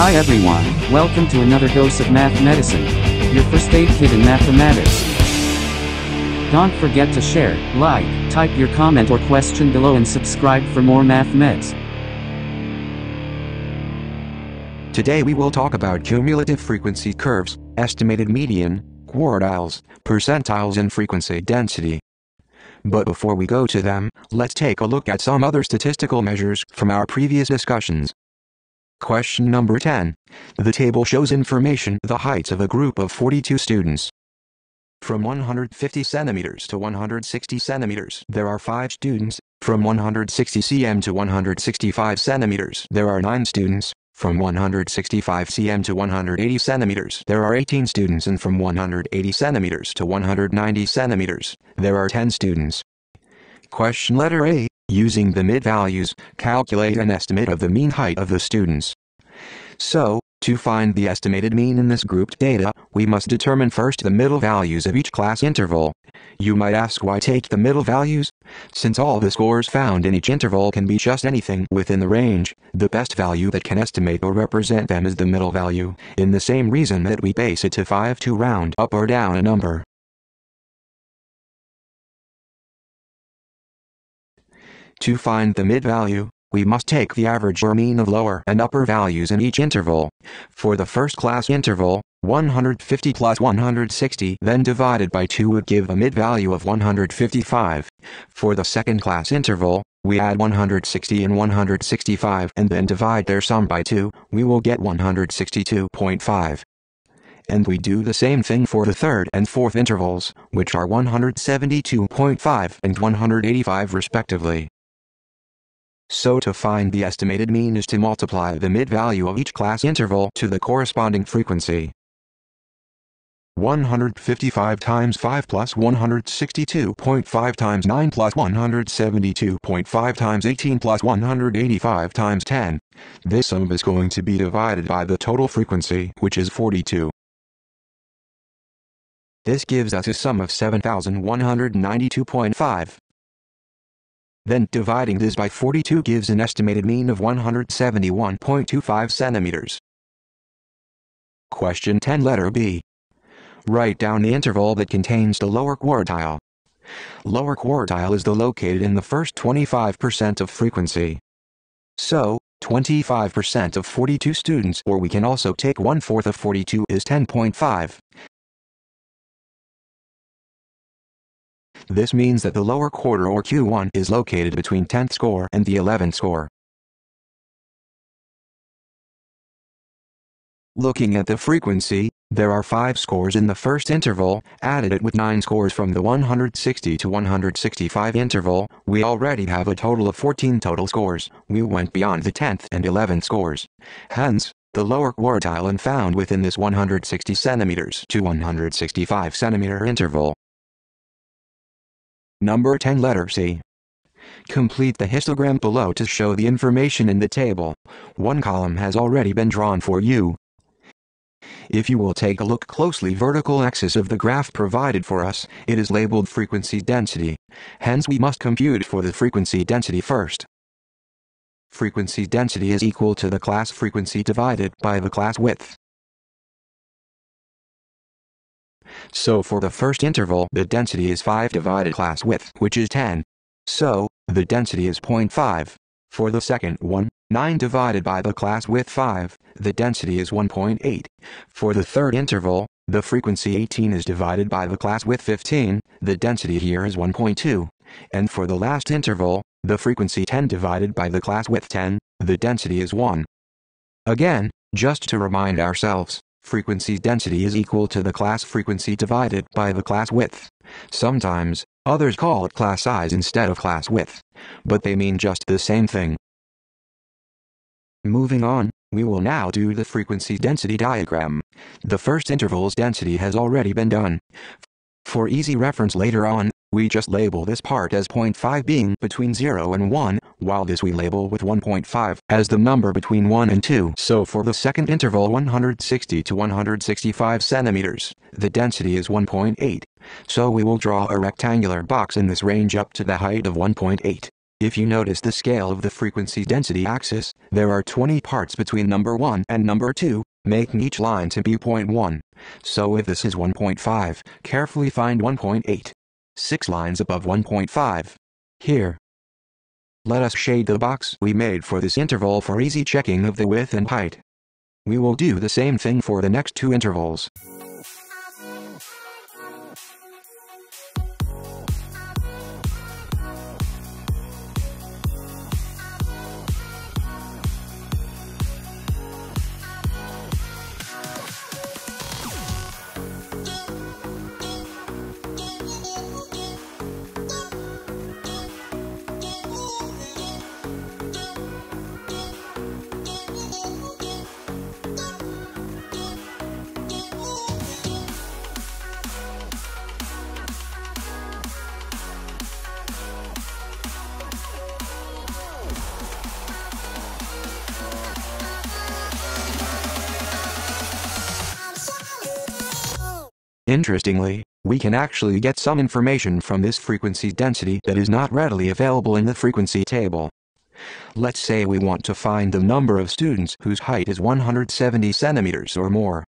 Hi everyone, welcome to another dose of Math Medicine, your first aid kit in mathematics. Don't forget to share, like, type your comment or question below and subscribe for more math meds. Today we will talk about cumulative frequency curves, estimated median, quartiles, percentiles and frequency density. But before we go to them, let's take a look at some other statistical measures from our previous discussions. Question number 10. The table shows information the heights of a group of 42 students. From 150 centimeters to 160 centimeters, there are 5 students. From 160 cm to 165 centimeters, there are 9 students. From 165 cm to 180 centimeters, there are 18 students and from 180 centimeters to 190 centimeters, there are 10 students. Question letter A. Using the mid-values, calculate an estimate of the mean height of the students. So, to find the estimated mean in this grouped data, we must determine first the middle values of each class interval. You might ask why take the middle values? Since all the scores found in each interval can be just anything within the range, the best value that can estimate or represent them is the middle value, in the same reason that we base it to 5 to round up or down a number. To find the mid value, we must take the average or mean of lower and upper values in each interval. For the first class interval, 150 plus 160 then divided by 2 would give a mid value of 155. For the second class interval, we add 160 and 165 and then divide their sum by 2, we will get 162.5. And we do the same thing for the third and fourth intervals, which are 172.5 and 185 respectively. So to find the estimated mean is to multiply the mid-value of each class interval to the corresponding frequency. 155 times 5 plus 162.5 times 9 plus 172.5 times 18 plus 185 times 10. This sum is going to be divided by the total frequency, which is 42. This gives us a sum of 7192.5. Then dividing this by 42 gives an estimated mean of 171.25 centimeters. Question 10 letter B. Write down the interval that contains the lower quartile. Lower quartile is the located in the first 25% of frequency. So, 25% of 42 students or we can also take one-fourth of 42 is 10.5. This means that the lower quarter or Q1 is located between 10th score and the 11th score. Looking at the frequency, there are 5 scores in the first interval, added it with 9 scores from the 160 to 165 interval, we already have a total of 14 total scores, we went beyond the 10th and 11th scores. Hence, the lower quartile and found within this 160 centimeters to 165 centimeter interval. Number 10 letter C. Complete the histogram below to show the information in the table. One column has already been drawn for you. If you will take a look closely vertical axis of the graph provided for us, it is labeled frequency density. Hence we must compute for the frequency density first. Frequency density is equal to the class frequency divided by the class width. So for the first interval the density is 5 divided class width which is 10. So, the density is 0.5. For the second one, 9 divided by the class width 5, the density is 1.8. For the third interval, the frequency 18 is divided by the class width 15, the density here is 1.2. And for the last interval, the frequency 10 divided by the class width 10, the density is 1. Again, just to remind ourselves, frequency density is equal to the class frequency divided by the class width. Sometimes, others call it class size instead of class width, but they mean just the same thing. Moving on, we will now do the frequency density diagram. The first interval's density has already been done. For easy reference later on, we just label this part as 0.5 being between 0 and 1, while this we label with 1.5 as the number between 1 and 2. So for the second interval 160 to 165 centimeters, the density is 1.8. So we will draw a rectangular box in this range up to the height of 1.8. If you notice the scale of the frequency density axis, there are 20 parts between number 1 and number 2, making each line to be 0.1. So if this is 1.5, carefully find 1.8. 6 lines above 1.5. Here. Let us shade the box we made for this interval for easy checking of the width and height. We will do the same thing for the next two intervals. Interestingly, we can actually get some information from this frequency density that is not readily available in the frequency table. Let's say we want to find the number of students whose height is 170 centimeters or more.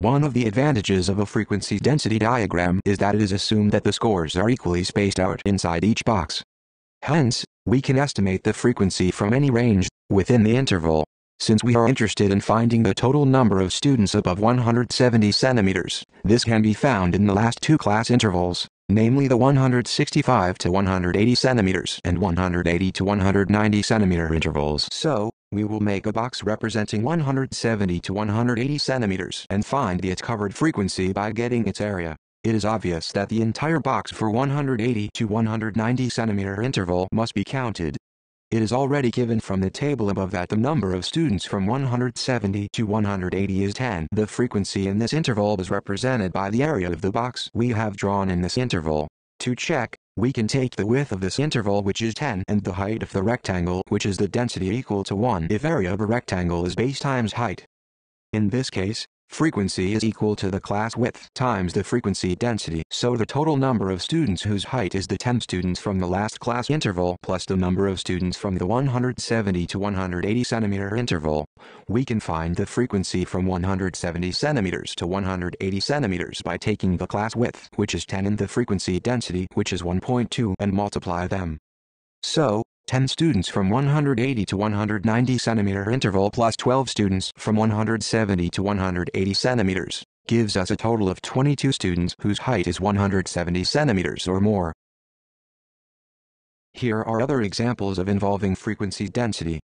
One of the advantages of a frequency density diagram is that it is assumed that the scores are equally spaced out inside each box. Hence, we can estimate the frequency from any range, within the interval. Since we are interested in finding the total number of students above 170 centimeters, this can be found in the last two class intervals, namely the 165 to 180 centimeters and 180 to 190 centimeter intervals. So, we will make a box representing 170 to 180 centimeters and find the its covered frequency by getting its area. It is obvious that the entire box for 180 to 190 centimeter interval must be counted, it is already given from the table above that the number of students from 170 to 180 is 10. The frequency in this interval is represented by the area of the box we have drawn in this interval. To check, we can take the width of this interval which is 10 and the height of the rectangle which is the density equal to 1 if area of a rectangle is base times height. In this case, Frequency is equal to the class width times the frequency density. So the total number of students whose height is the 10 students from the last class interval plus the number of students from the 170 to 180 centimeter interval. We can find the frequency from 170 centimeters to 180 centimeters by taking the class width, which is 10 and the frequency density, which is 1.2, and multiply them. So, 10 students from 180 to 190 centimeter interval plus 12 students from 170 to 180 centimeters, gives us a total of 22 students whose height is 170 centimeters or more. Here are other examples of involving frequency density.